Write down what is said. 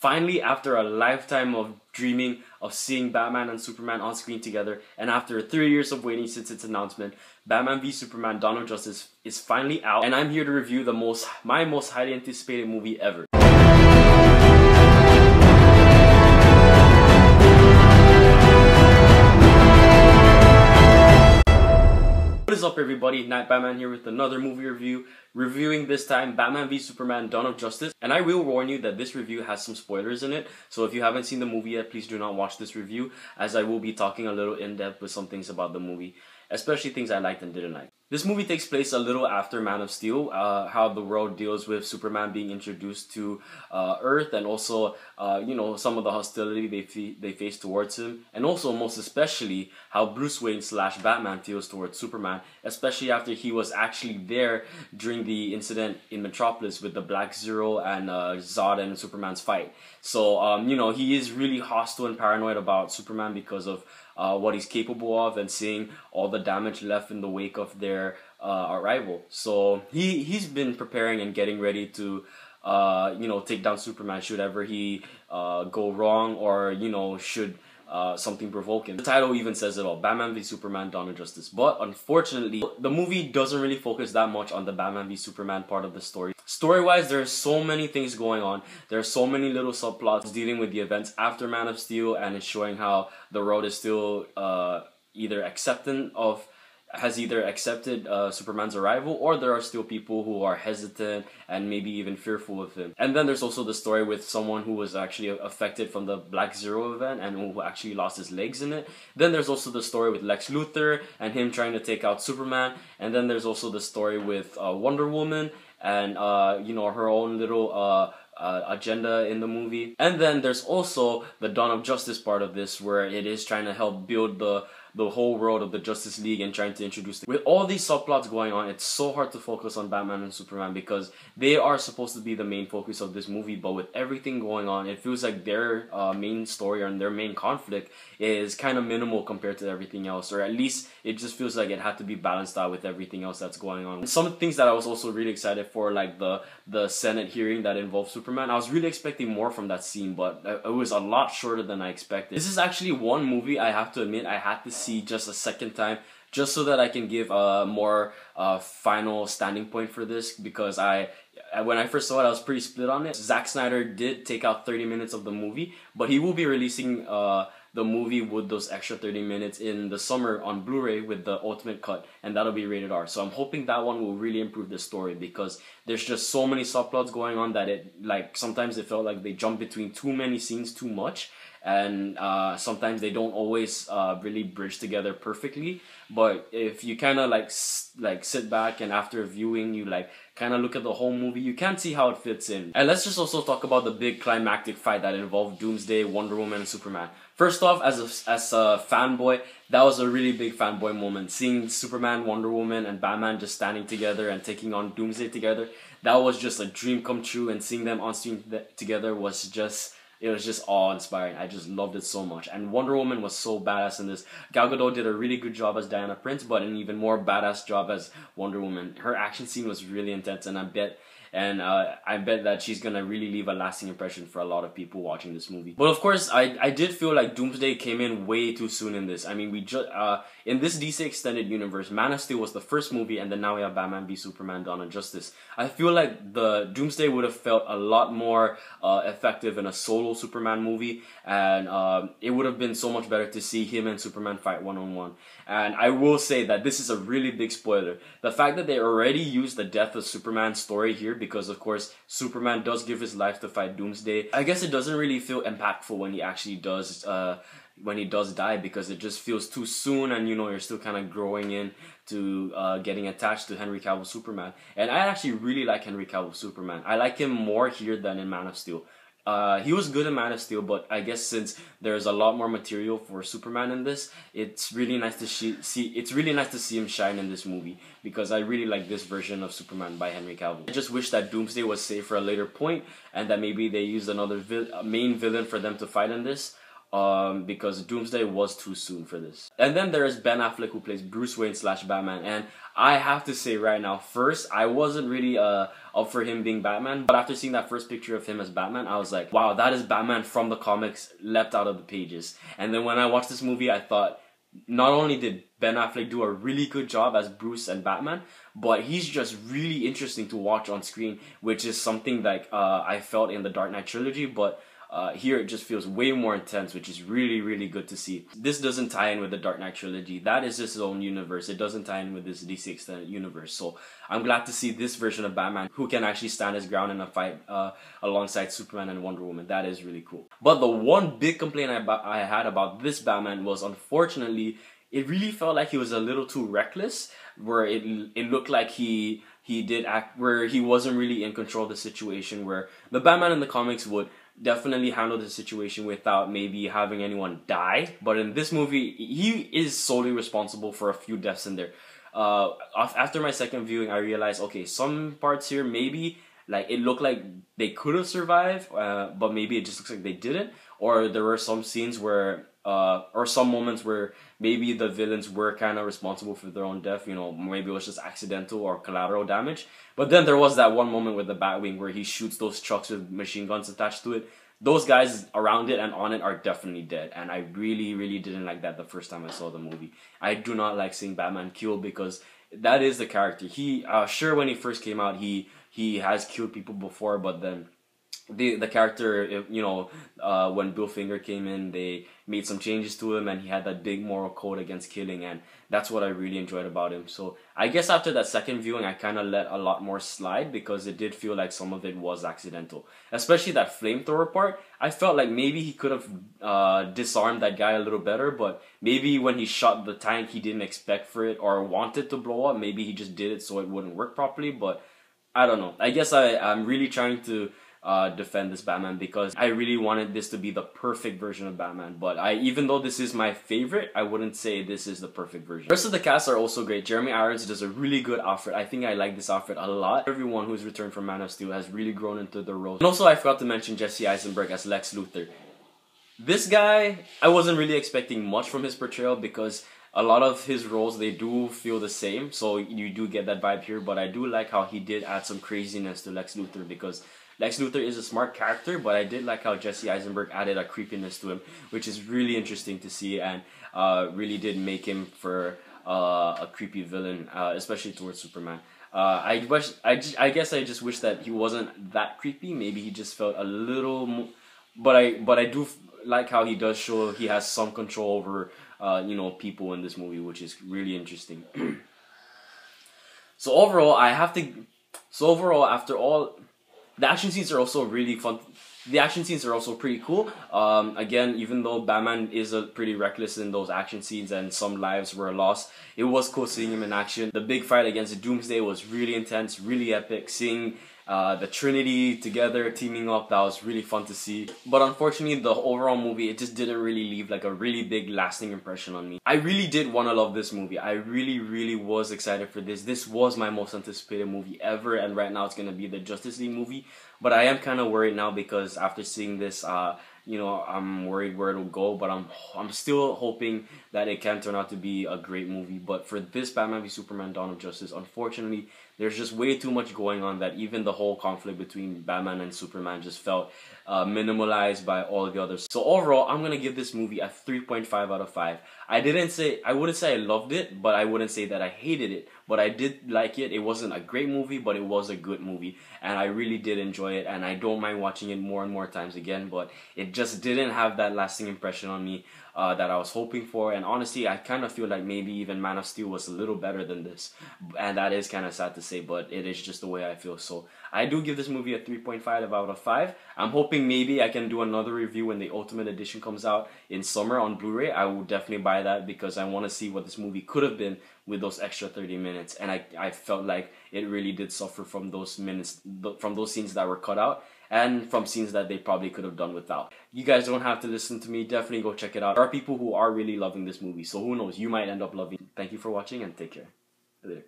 Finally, after a lifetime of dreaming of seeing Batman and Superman on screen together, and after three years of waiting since its announcement, Batman v Superman: Dawn of Justice is finally out, and I'm here to review the most my most highly anticipated movie ever. What is up everybody, Knight Batman here with another movie review, reviewing this time Batman v Superman Dawn of Justice. And I will warn you that this review has some spoilers in it, so if you haven't seen the movie yet, please do not watch this review, as I will be talking a little in-depth with some things about the movie, especially things I liked and didn't like. This movie takes place a little after Man of Steel, uh, how the world deals with Superman being introduced to uh, Earth, and also, uh, you know, some of the hostility they they face towards him, and also most especially how Bruce Wayne slash Batman feels towards Superman, especially after he was actually there during the incident in Metropolis with the Black Zero and uh, Zod and Superman's fight. So, um, you know, he is really hostile and paranoid about Superman because of uh, what he's capable of and seeing all the damage left in the wake of their uh, arrival. So he he's been preparing and getting ready to. Uh, you know, take down Superman should ever he uh, go wrong, or you know, should uh, something provoking. The title even says it all Batman v Superman Dawn of Justice. But unfortunately, the movie doesn't really focus that much on the Batman v Superman part of the story. Story wise, there's so many things going on. There are so many little subplots dealing with the events after Man of Steel, and it's showing how the road is still uh, either acceptant of has either accepted uh, Superman's arrival or there are still people who are hesitant and maybe even fearful of him. And then there's also the story with someone who was actually affected from the Black Zero event and who actually lost his legs in it. Then there's also the story with Lex Luthor and him trying to take out Superman. And then there's also the story with uh, Wonder Woman and uh, you know her own little uh, uh, agenda in the movie. And then there's also the Dawn of Justice part of this, where it is trying to help build the the whole world of the Justice League and trying to introduce. With all these subplots going on, it's so hard to focus on Batman and Superman because they are supposed to be the main focus of this movie. But with everything going on, it feels like their uh, main story and their main conflict is kind of minimal compared to everything else, or at least it just feels like it had to be balanced out with everything else that's going on. Some things that I was also really excited for, like the the Senate hearing that involved Superman, I was really expecting more from that scene, but it was a lot shorter than I expected. This is actually one movie I have to admit I had to see just a second time just so that I can give a more uh, final standing point for this because I when I first saw it I was pretty split on it. Zack Snyder did take out 30 minutes of the movie, but he will be releasing uh, the movie with those extra 30 minutes in the summer on Blu-ray with the ultimate cut and that'll be rated R. So I'm hoping that one will really improve the story because there's just so many subplots going on that it like sometimes it felt like they jump between too many scenes too much and uh, sometimes they don't always uh, really bridge together perfectly. But if you kind of like like sit back and after viewing, you like kind of look at the whole movie, you can see how it fits in. And let's just also talk about the big climactic fight that involved Doomsday, Wonder Woman, and Superman. First off, as a, as a fanboy, that was a really big fanboy moment. Seeing Superman, Wonder Woman, and Batman just standing together and taking on Doomsday together, that was just a dream come true. And seeing them on screen th- together was just it was just awe inspiring. I just loved it so much. And Wonder Woman was so badass in this. Gal Gadot did a really good job as Diana Prince, but an even more badass job as Wonder Woman. Her action scene was really intense, and I bet and uh, I bet that she's gonna really leave a lasting impression for a lot of people watching this movie. But of course, I I did feel like Doomsday came in way too soon in this. I mean, we just uh, in this DC extended universe, Man of Steel was the first movie, and then now we have Batman v Superman: Dawn of Justice. I feel like the Doomsday would have felt a lot more uh, effective in a solo Superman movie, and um, it would have been so much better to see him and Superman fight one on one. And I will say that this is a really big spoiler. The fact that they already used the death of Superman story here because of course Superman does give his life to fight Doomsday. I guess it doesn't really feel impactful when he actually does uh, when he does die because it just feels too soon and you know you're still kind of growing in to uh, getting attached to Henry Cavill Superman. And I actually really like Henry Cavill Superman. I like him more here than in Man of Steel. Uh, he was good in Man of Steel, but I guess since there's a lot more material for Superman in this, it's really nice to see, see. It's really nice to see him shine in this movie because I really like this version of Superman by Henry Cavill. I just wish that Doomsday was saved for a later point and that maybe they used another main villain for them to fight in this. Um, because Doomsday was too soon for this. And then there is Ben Affleck who plays Bruce Wayne slash Batman, and I have to say right now, first I wasn't really uh, up for him being Batman, but after seeing that first picture of him as Batman, I was like, wow, that is Batman from the comics leapt out of the pages. And then when I watched this movie, I thought not only did Ben Affleck do a really good job as Bruce and Batman, but he's just really interesting to watch on screen, which is something like uh, I felt in the Dark Knight trilogy, but uh, here it just feels way more intense, which is really, really good to see. This doesn't tie in with the Dark Knight trilogy. That is its own universe. It doesn't tie in with this DC extended universe. So I'm glad to see this version of Batman who can actually stand his ground in a fight uh, alongside Superman and Wonder Woman. That is really cool. But the one big complaint I, I had about this Batman was unfortunately it really felt like he was a little too reckless where it it looked like he he did act where he wasn't really in control of the situation where the Batman in the comics would definitely handle the situation without maybe having anyone die. But in this movie, he is solely responsible for a few deaths in there. Uh, after my second viewing, I realized okay, some parts here maybe like it looked like they could have survived, uh, but maybe it just looks like they didn't. Or there were some scenes where uh, or some moments where maybe the villains were kind of responsible for their own death. You know, maybe it was just accidental or collateral damage. But then there was that one moment with the Batwing where he shoots those trucks with machine guns attached to it. Those guys around it and on it are definitely dead, and I really, really didn't like that the first time I saw the movie. I do not like seeing Batman killed because that is the character. He, uh, sure, when he first came out, he he has killed people before, but then the the character, you know, uh, when Bill Finger came in, they made some changes to him, and he had that big moral code against killing, and that's what I really enjoyed about him. So I guess after that second viewing, I kind of let a lot more slide because it did feel like some of it was accidental, especially that flamethrower part. I felt like maybe he could have uh, disarmed that guy a little better, but maybe when he shot the tank, he didn't expect for it or wanted to blow up. Maybe he just did it so it wouldn't work properly, but. I don't know. I guess I, I'm really trying to uh, defend this Batman because I really wanted this to be the perfect version of Batman. But I, even though this is my favorite, I wouldn't say this is the perfect version. The rest of the cast are also great. Jeremy Irons does a really good outfit. I think I like this outfit a lot. Everyone who's returned from Man of Steel has really grown into the role. And also, I forgot to mention Jesse Eisenberg as Lex Luthor. This guy, I wasn't really expecting much from his portrayal because a lot of his roles they do feel the same so you do get that vibe here but i do like how he did add some craziness to lex luthor because Lex Luthor is a smart character, but I did like how Jesse Eisenberg added a creepiness to him, which is really interesting to see and uh, really did make him for uh, a creepy villain, uh, especially towards Superman. Uh, I wish, I, just, I guess I just wish that he wasn't that creepy. Maybe he just felt a little, mo- but I but I do like how he does show he has some control over uh, you know people in this movie, which is really interesting. so overall, I have to. So overall, after all the action scenes are also really fun. The action scenes are also pretty cool. Um, again, even though Batman is a pretty reckless in those action scenes and some lives were lost, it was cool seeing him in action. The big fight against Doomsday was really intense, really epic. Seeing uh, the Trinity together teaming up that was really fun to see. But unfortunately the overall movie it just didn't really leave like a really big lasting impression on me. I really did want to love this movie. I really really was excited for this. This was my most anticipated movie ever and right now it's gonna be the Justice League movie. But I am kind of worried now because after seeing this uh, you know, I'm worried where it'll go, but I'm I'm still hoping that it can turn out to be a great movie. But for this Batman v Superman: Dawn of Justice, unfortunately, there's just way too much going on that even the whole conflict between Batman and Superman just felt uh, minimalized by all the others. So overall, I'm gonna give this movie a 3.5 out of 5. I didn't say I wouldn't say I loved it, but I wouldn't say that I hated it. But I did like it. It wasn't a great movie, but it was a good movie, and I really did enjoy it. And I don't mind watching it more and more times again. But it just didn't have that lasting impression on me uh, that I was hoping for. And honestly, I kind of feel like maybe even Man of Steel was a little better than this. And that is kind of sad to say, but it is just the way I feel. So I do give this movie a 3.5 out of 5. I'm hoping maybe I can do another review when the Ultimate Edition comes out in summer on Blu-ray. I will definitely buy that because I want to see what this movie could have been with those extra 30 minutes. And I, I felt like it really did suffer from those minutes, from those scenes that were cut out and from scenes that they probably could have done without. You guys don't have to listen to me. Definitely go check it out. There are people who are really loving this movie, so who knows? You might end up loving. Thank you for watching and take care. Later.